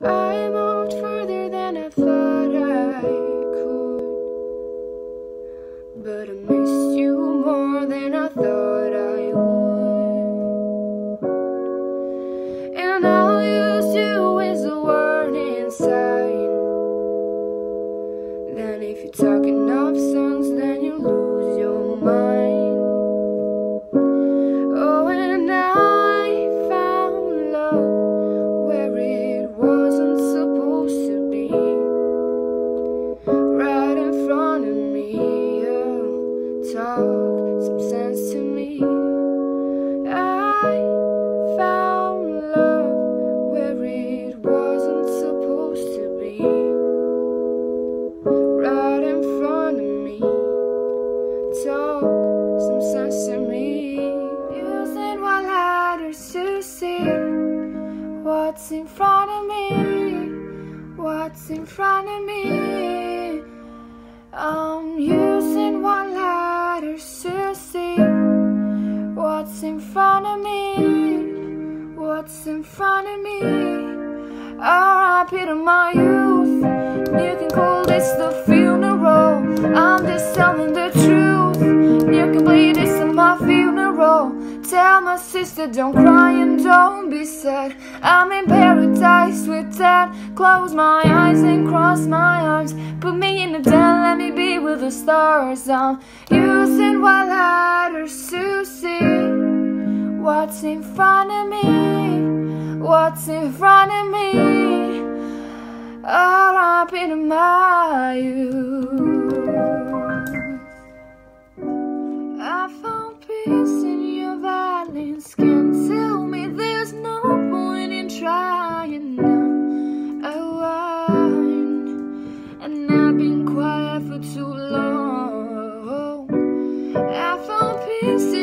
I moved further than I thought I could. But I missed you more than I thought I would. And I'll use you as a warning sign. Then, if you talk enough sense, then you lose your mind. What's in front of me, what's in front of me. I'm using one ladders to see what's in front of me, what's in front of me. R.I.P. to my youth. You can call this the funeral. I'm just telling the truth. You can play this my funeral. Tell my sister don't cry and don't be sad. I'm in paradise with dad. Close my eyes and cross my arms. Put me in the den, let me be with the stars. I'm using white ladders to see what's in front of me, what's in front of me. R.I.P. to my youth. crease in your violent skin. Tell me there's no point in trying now. Oh, I whine, and I've been quiet for too long. I found peace.